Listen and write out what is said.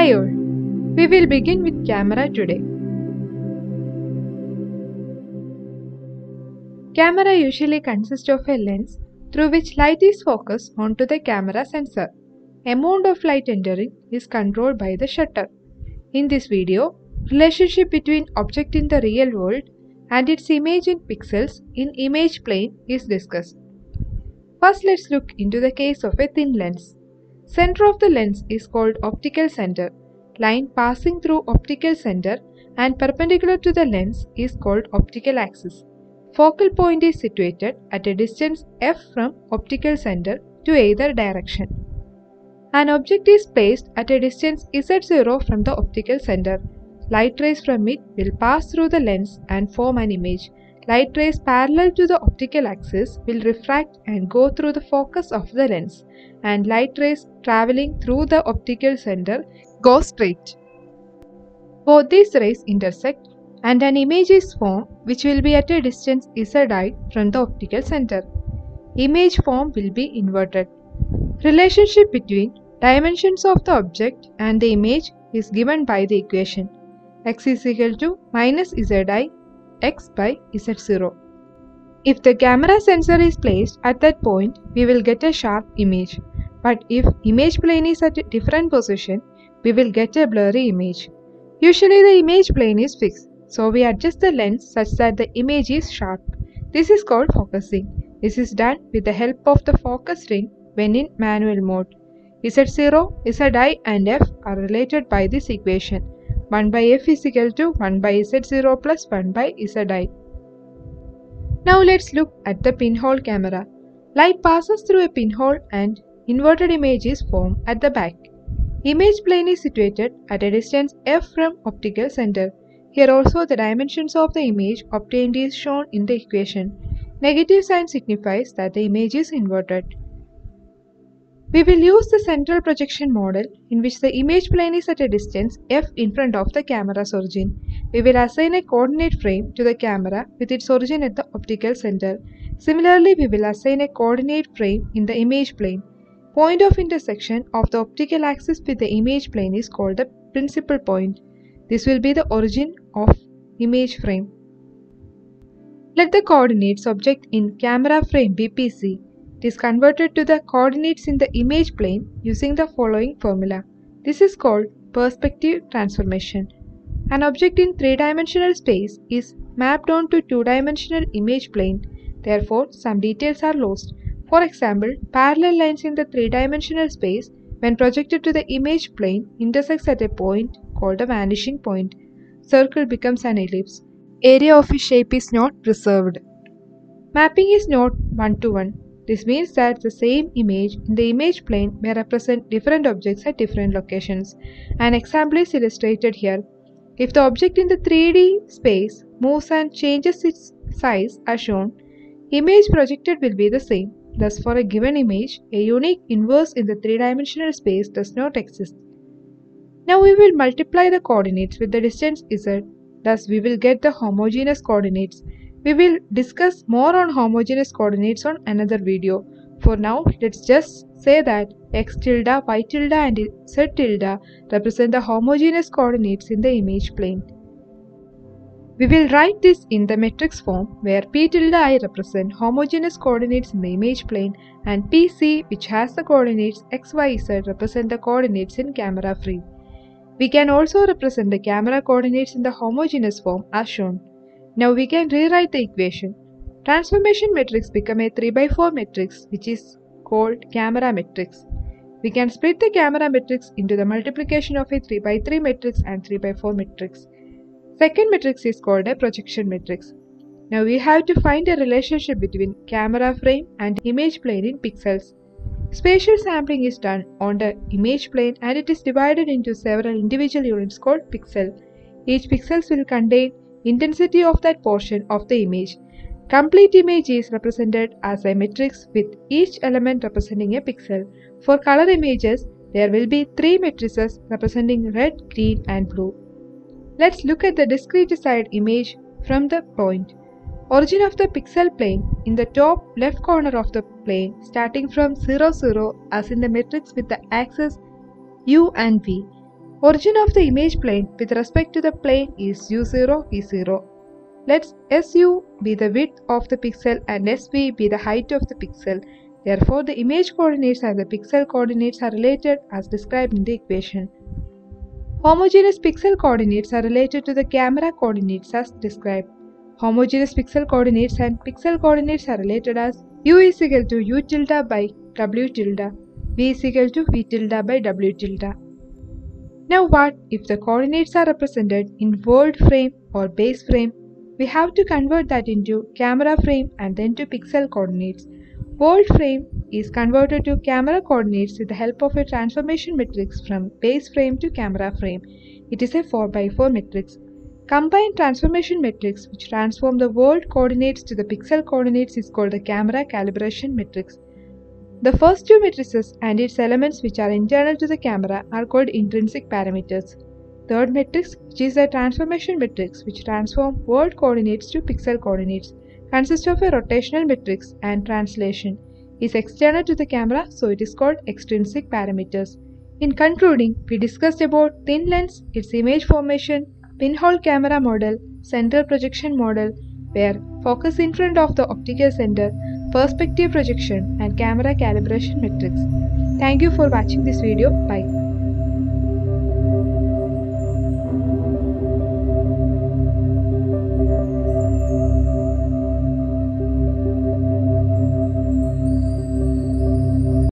Hi all, we will begin with camera today. Camera usually consists of a lens through which light is focused onto the camera sensor. Amount of light entering is controlled by the shutter. In this video, relationship between object in the real world and its image in pixels in image plane is discussed. First let's look into the case of a thin lens. Center of the lens is called optical center. Line passing through optical center and perpendicular to the lens is called optical axis. Focal point is situated at a distance f from optical center to either direction. An object is placed at a distance z0 from the optical center. Light rays from it will pass through the lens and form an image. Light rays parallel to the optical axis will refract and go through the focus of the lens, and light rays traveling through the optical center go straight. Both these rays intersect and an image is formed which will be at a distance zi from the optical center. Image form will be inverted. Relationship between dimensions of the object and the image is given by the equation x is equal to minus zi x by z0. If the camera sensor is placed at that point, we will get a sharp image. But if image plane is at a different position, we will get a blurry image. Usually the image plane is fixed, so we adjust the lens such that the image is sharp. This is called focusing. This is done with the help of the focus ring when in manual mode. Z0, Zi and f are related by this equation. 1 by f is equal to 1 by z0 plus 1 by zi. Now let's look at the pinhole camera. Light passes through a pinhole and inverted image is formed at the back. Image plane is situated at a distance f from optical center. Here also the dimensions of the image obtained is shown in the equation. Negative sign signifies that the image is inverted. We will use the central projection model in which the image plane is at a distance f in front of the camera's origin. We will assign a coordinate frame to the camera with its origin at the optical center. Similarly, we will assign a coordinate frame in the image plane. Point of intersection of the optical axis with the image plane is called the principal point. This will be the origin of image frame. Let the coordinates object in camera frame BPC it is converted to the coordinates in the image plane using the following formula. This is called perspective transformation. An object in three-dimensional space is mapped onto two-dimensional image plane. Therefore, some details are lost. For example, parallel lines in the three-dimensional space when projected to the image plane intersects at a point called a vanishing point. Circle becomes an ellipse. Area of a shape is not preserved. Mapping is not one-to-one. -one. This means that the same image in the image plane may represent different objects at different locations. An example is illustrated here. If the object in the 3D space moves and changes its size as shown, image projected will be the same. Thus, for a given image, a unique inverse in the three-dimensional space does not exist. Now we will multiply the coordinates with the distance z. Thus, we will get the homogeneous coordinates. We will discuss more on homogeneous coordinates on another video. For now, let's just say that x tilde, y tilde and z tilde represent the homogeneous coordinates in the image plane. We will write this in the matrix form where p tilde i represent homogeneous coordinates in the image plane and pc which has the coordinates x, y, z represent the coordinates in camera frame. We can also represent the camera coordinates in the homogeneous form as shown. Now we can rewrite the equation. Transformation matrix become a 3 by 4 matrix which is called camera matrix. We can split the camera matrix into the multiplication of a 3 by 3 matrix and 3 by 4 matrix. Second matrix is called a projection matrix. Now we have to find a relationship between camera frame and image plane in pixels. Spatial sampling is done on the image plane and it is divided into several individual units called pixel. Each pixels will contain intensity of that portion of the image. Complete image is represented as a matrix with each element representing a pixel. For color images, there will be three matrices representing red, green and blue. Let's look at the discretized image from the point. Origin of the pixel plane in the top left corner of the plane starting from 0, 0 as in the matrix with the axes u and v. Origin of the image plane with respect to the plane is u0, v0. Let SU be the width of the pixel and SV be the height of the pixel. Therefore, the image coordinates and the pixel coordinates are related as described in the equation. Homogeneous pixel coordinates are related to the camera coordinates as described. Homogeneous pixel coordinates and pixel coordinates are related as u is equal to u tilde by w tilde, v is equal to v tilde by w tilde. Now what if the coordinates are represented in world frame or base frame? We have to convert that into camera frame and then to pixel coordinates. World frame is converted to camera coordinates with the help of a transformation matrix from base frame to camera frame. It is a 4x4 matrix. Combined transformation matrix which transform the world coordinates to the pixel coordinates is called the camera calibration matrix. The first two matrices and its elements which are internal to the camera are called intrinsic parameters. Third matrix, which is a transformation matrix which transform world coordinates to pixel coordinates, consists of a rotational matrix and translation, is external to the camera so it is called extrinsic parameters. In concluding, we discussed about thin lens, its image formation, pinhole camera model, central projection model, where focus in front of the optical center, perspective projection and camera calibration matrix. Thank you for watching this video. Bye.